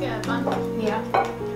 Yeah, fun. Yeah.